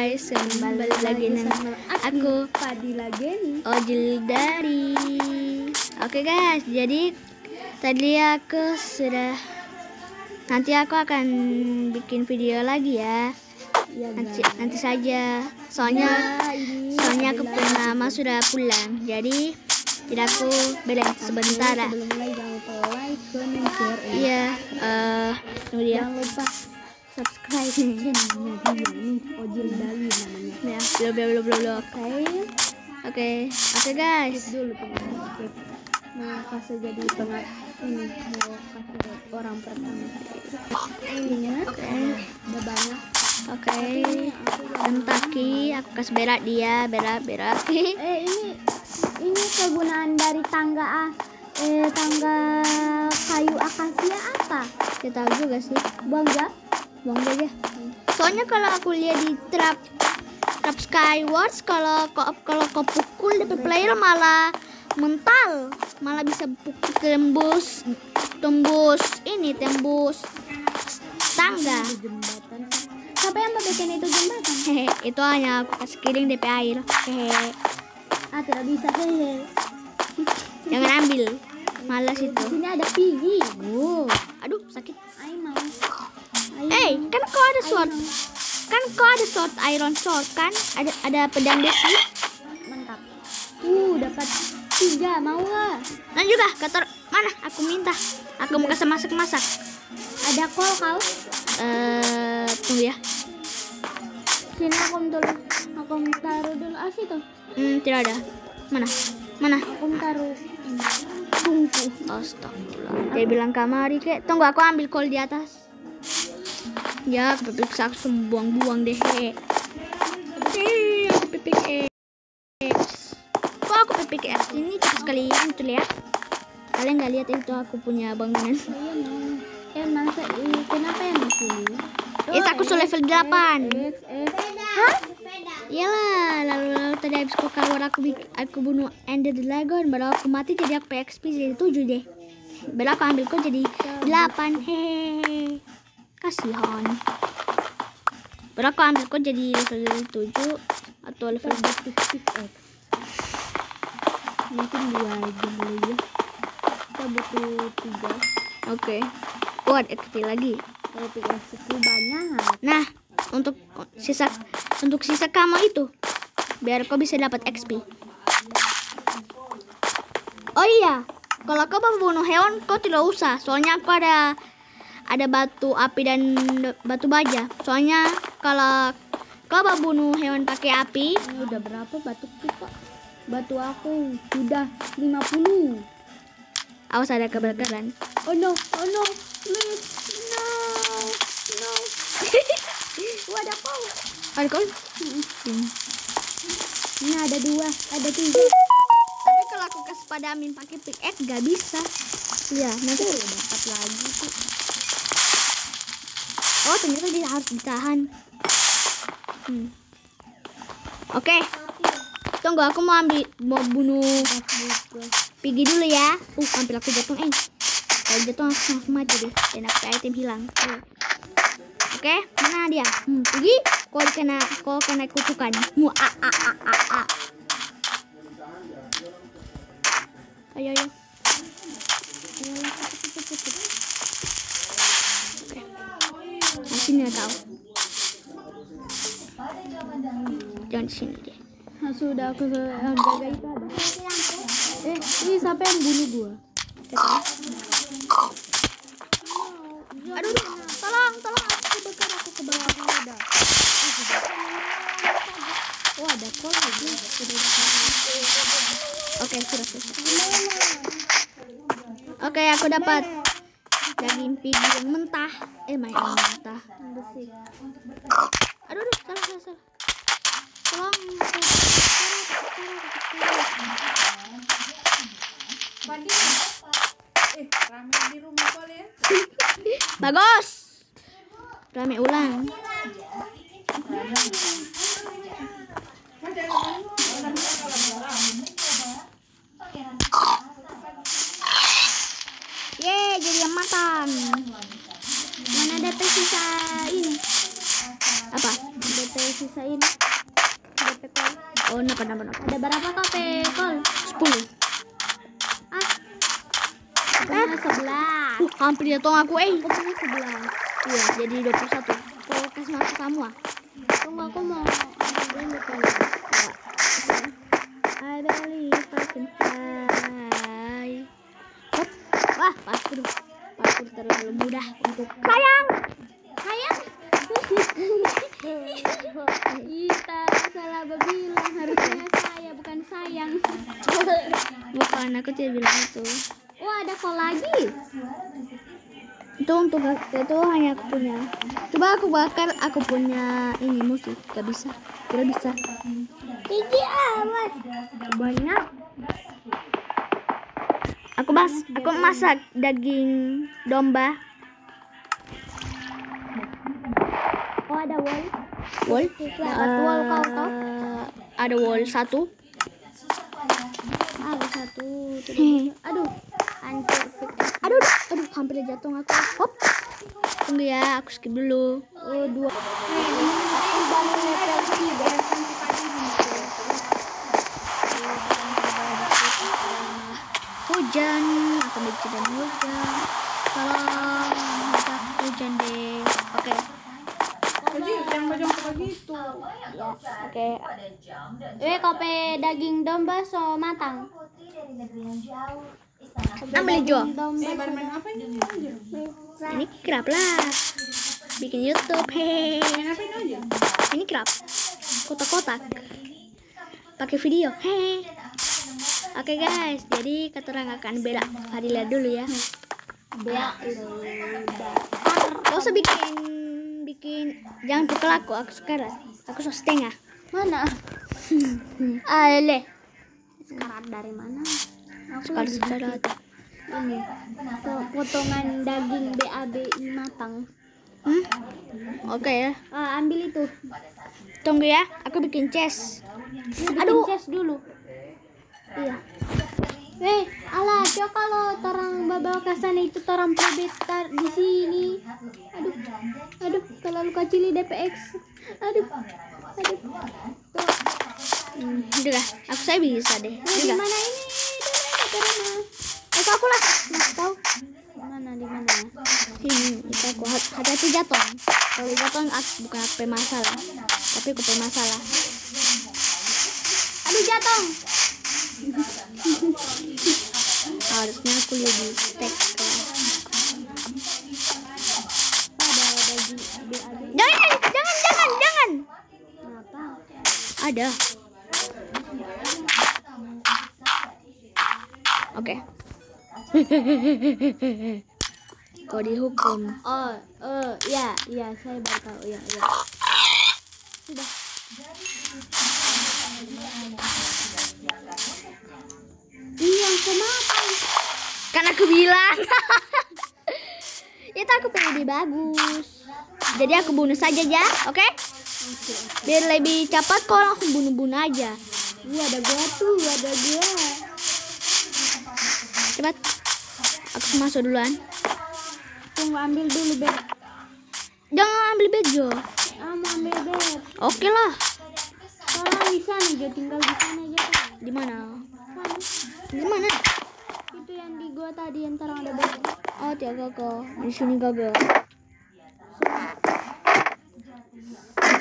guys, kembali lagi dengan aku Padi lagi nih. Ojil dari. Oke guys, jadi tadi aku sudah nanti aku akan bikin video lagi ya. Ya Nanti guys. nanti saja. Soalnya ini soalnya aku punya mama sudah pulang. Jadi tidak aku belen sebentar. ya. Sebelum mulai jangan lupa like, comment, share. eh. Iya, eh dia. Jangan lupa subscribe channelnya dia nih Ojil Dali namanya. Ya, belum belum belum belum. Oke, Oke, oke guys. dulu. Mau kasih jadi pengat ini mau kasih orang pertama. Ininya Oke. udah banyak. Oke. Kentucky, aku kasih berat dia, berat berat. Eh ini ini kegunaan dari tangga ah eh tangga kayu akasia apa? Kita tahu juga sih. Bangga? Aja. Soalnya kalau aku lihat di trap trap Skywars kalau kalau kau pukul DP player malah mental, malah bisa pukul tembus tembus ini tembus tangga. Siapa yang membuat itu jembatan? Hehe, itu hanya aku kasih kiring DP air. Hehe. Ah tidak bisa hehe. Jangan ambil. Malas Di itu. sini ada pigi. Oh, Aduh, sakit. Eh, mau. kan kau ada sword. Kan kau ada sword iron sword kan? Ada ada pedang besi. mantap. Uh, dapat tiga mau nggak? Dan juga kata mana? Aku minta. Aku mau kasih masak-masak. Ada kol kau? Eh, tunggu ya. Sini aku dulu. Aku taruh dulu ah situ. Hmm, tidak ada. Mana? Mana? Aku taruh ini. Tungku. Astagfirullah. Dia bilang kamari kek. Tunggu aku ambil kol di atas. Ya, aku semua buang-buang deh. Aku pipik X. Kok aku pipik X? Ini cepat sekali itu lihat. Kalian nggak lihat itu aku punya bangunan. Iya. Eh masa ini kenapa yang di sini? Itu aku sudah level 8. X X. Hah? Iyalah, lalu, lalu tadi habis aku keluar aku aku bunuh Ender Dragon, baru aku mati jadi aku PXP jadi 7 deh. Baru aku ambil kok jadi 8. Hehehe. Kasihan. Aku ambil kok jadi level 7 atau level tik X. Mungkin dua aja dulu ya. Kita butuh tiga. Oke. Ada XP lagi. Kalau tiga banyak. Nah, untuk sisa untuk sisa kamu itu biar kau bisa dapat XP. Oh iya, kalau kau mau bunuh hewan kau tidak usah, soalnya aku ada ada batu api dan batu baja. Soalnya kalau kau mau bunuh hewan pakai api, udah berapa batu kita? Batu aku sudah 50. awas ada kebakaran. Oh no, oh no, please, no, no. Wah, ada kau. Ada kau? Ini ada dua, ada tiga. Tapi kalau aku kasih pada Amin pakai pickaxe gak bisa. Iya, nanti dapat lagi tuh. Oh ternyata dia harus ditahan. Hmm. Oke. Tunggu aku mau ambil mau bunuh Pigi dulu ya. Uh hampir aku jatuh eh. Kalau jatuh langsung langsung mati deh. Dan aku item hilang. Oke, mana dia? Hmm, Pigi, kau kena kau kena kutukan. Mu a a a a a. Ayo ayo. Oke. Nah, sini ya kau. Jangan di sini deh. Nah, sudah aku jaga itu ada. Eh, ini siapa yang bunuh gua? Aduh, tolong, tolong aku kebakar, aku kebakar. Ada. Oh, ada kol lagi. Oke, sudah selesai. Oke, aku dapat daging pigi yang mentah. Eh, main mentah. Aduh, aduh, salah, salah, salah. Tolong. Padi. Bagus. Rame ulang. Mana DP sisa ini? Apa? DP sisa ini. DP. Oh, napa napa napa. Ada berapa KP call? Sepuluh. Ah. Aku punya sebelas. Uh, hampir jatuh aku eh. Aku punya sebelas. Iya, jadi 21. Kalau kasih masuk kamu ah. Tunggu aku mau ambil dulu call. I believe I can fly. Hop. Parkur terlalu mudah untuk sayang. Sayang. Kita salah berbilang harusnya saya bukan sayang. Bukan, aku tidak bilang itu. Oh ada call lagi. Itu untuk itu hanya aku punya. Coba aku bakar, aku punya ini musik. Gak bisa. Tidak bisa. Tinggi amat. Banyak. Aku mas, aku masak daging domba. Oh ada wall. Wall. Dapat wall kau toh? Eh, Ada wall satu. Ah ada satu. Aduh. Hancur. Aduh, aduh, aduh, hampir jatuh aku. Hop. Tunggu ya, aku skip dulu. Oh dua. Aku baru Hujan, aku benci dan hujan. Tolong, minta hujan deh. Oke, Jadi yang bajang kayak gitu. oke. Eh kopi daging domba so matang. Ambil hijau. Domba Eh, ini? Kerap lah. Bikin YouTube, apa ini kerap. Kotak-kotak. Pakai video, hehe. Oke guys, jadi kata orang akan bela Fadila dulu ya. Bea. Gak usah bikin bikin jangan pukul aku, aku sekarang. Aku so setengah. Mana? Ale. Sekarang dari mana? Aku Sekarang sekarang. ini po- potongan daging BABI matang. Hmm? Oke ya. Ah, ambil itu. Tunggu ya, aku bikin chest. Bikin Aduh. chest dulu. Iya. Eh, alah, coba kalau orang bawa ke sana itu orang probetar di sini. Aduh, aduh, terlalu kecil DPX. Aduh, aduh. Tuh, Hmm, udah lah, aku saya bisa deh. nah, di Udah. mana ini? Di mana? Itu aku lah. Nah, tahu. Mana di mana? Sini, itu aku Hat- hati-hati jatuh. Kalau jatuh aku bukan aku masalah, tapi aku masalah. Aduh, jatuh. Harusnya aku lebih tek kelas. Ada BABI. Jangan, jangan, jangan, jangan. Kenapa? Ada. Oke. Kau dihukum. Oh, eh, ya, ya, saya baru tahu, ya, ya. Sudah. Iya, kenapa? Kan aku bilang. Itu aku pengen lebih bagus. Jadi aku bunuh saja ya, oke? Biar lebih cepat kau langsung bunuh-bunuh aja. Wah, ada gua tuh, ada gua. Cepat. Aku masuk duluan. Tunggu ambil dulu, Beb. Jangan ambil bejo. Ah, mau ambil Beb. Oke lah. Soalnya di sana, Jo. Tinggal di sana aja. kan. Di mana? Sana. Di mana? Itu yang di gua tadi, yang terang ada Beb. Oh, tiap gagal. Di sini gagal.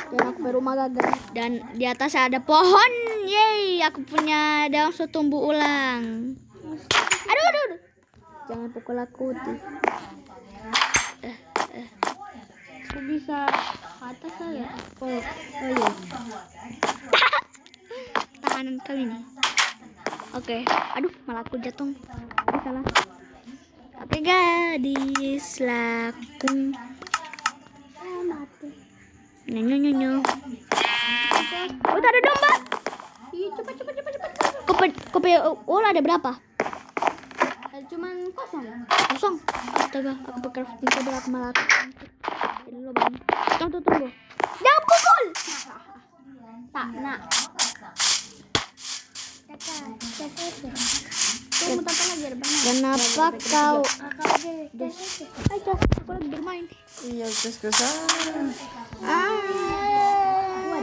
Dan aku berumah gagal. Dan di atas ada pohon. Yeay, aku punya daun tumbuh ulang. Aduh, aduh, aduh. Jangan pukul aku, Ti. Aku bisa ke atas saya. Oh, oh iya. Tahanan kali ini. Oke, aduh, malah aku jatuh. Salah. Oke, gadis laku. Ah, mati. Nyo, nyo, nyo. Oh, ada domba. Cepat, cepat, cepat, cepat. Kopi, kopi ul ada berapa? Eh, Cuman kosong. Kosong. Astaga, aku crafting table aku malah. Tunggu, tunggu, tunggu. Jangan pukul. Tak, nak. Tunggu tata lagi ada banyak. Kenapa kau? Ayo, aku lagi bermain. Iya, terus ke sana. Ah. Oh,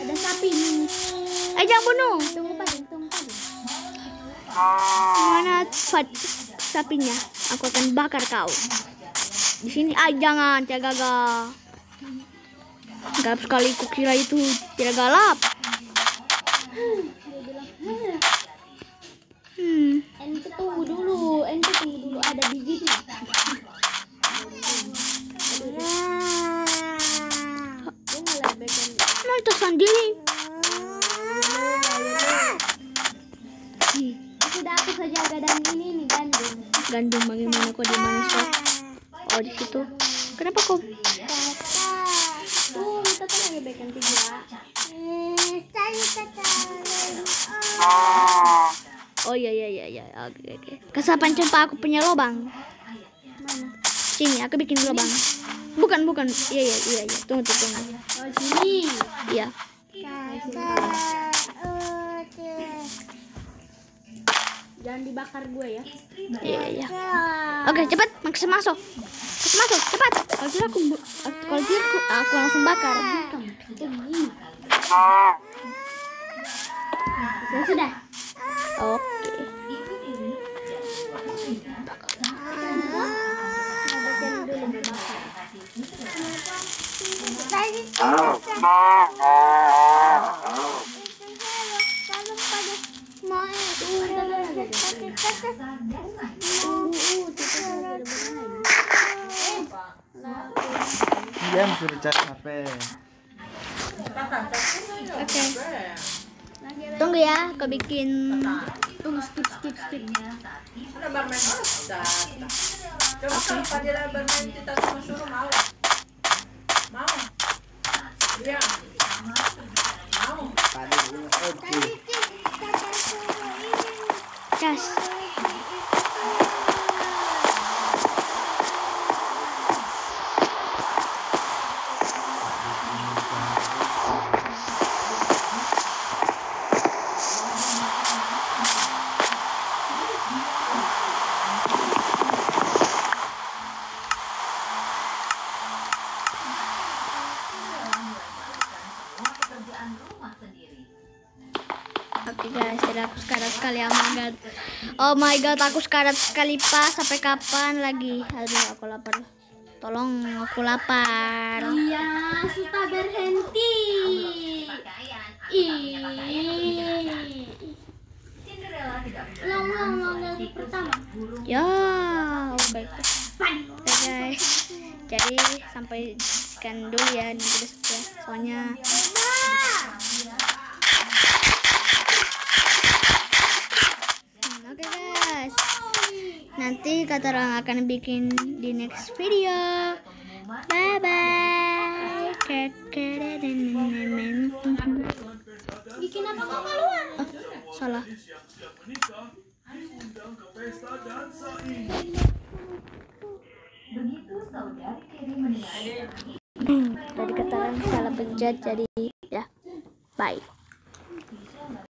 ada sapi ini. Eh jangan bunuh. Tunggu padu, tunggu padu. Mana sapinya? Aku akan bakar kau. Di sini. Ah jangan, tidak gagal. Galap sekali. Kukira itu tidak galap. Hmm. Ente tunggu dulu, ente tunggu dulu ada ngelebehkan Mana itu sendiri? Sudah aku saja gadang ini nih gandum. Gandum bagaimana kok di mana sok? Oh di situ. Kenapa kok? Tuh, kita kan lagi bacon tiga. Oh iya iya iya iya. Oke oke. Kesapan cempa aku punya lubang. Mana? Sini aku bikin lubang. Bukan bukan. Iya iya iya iya. Tunggu tunggu. tunggu. Oh sini. Iya. Jangan dibakar gue ya. Iya iya. Oke cepat maksa masuk. Cepat masuk cepat. Kalau tidak aku kalau tidak aku, aku langsung bakar. Begini. Ya sudah. Oke. Bacon dulu. Dia mesti cari HP. Tunggu ya. Aku bikin. Tunggu skip skip skip. Data? Coba kalau mau? Mau? Iya. Mau? Cas. Oh my god, aku sekarat sekali pas sampai kapan lagi? Aduh, aku lapar. Tolong, aku lapar. Iya, sudah berhenti. Ih. Ulang dari pertama. Ya, oke. Oke guys. Jadi sampai sekian dulu ya nanti besok ya. Soalnya Hmm, Oke guys. Nanti kata orang akan bikin di next video. Bye bye. Bikin apa kau keluar? Oh, salah. Hmm, tadi kata orang salah pencet jadi ya. Bye.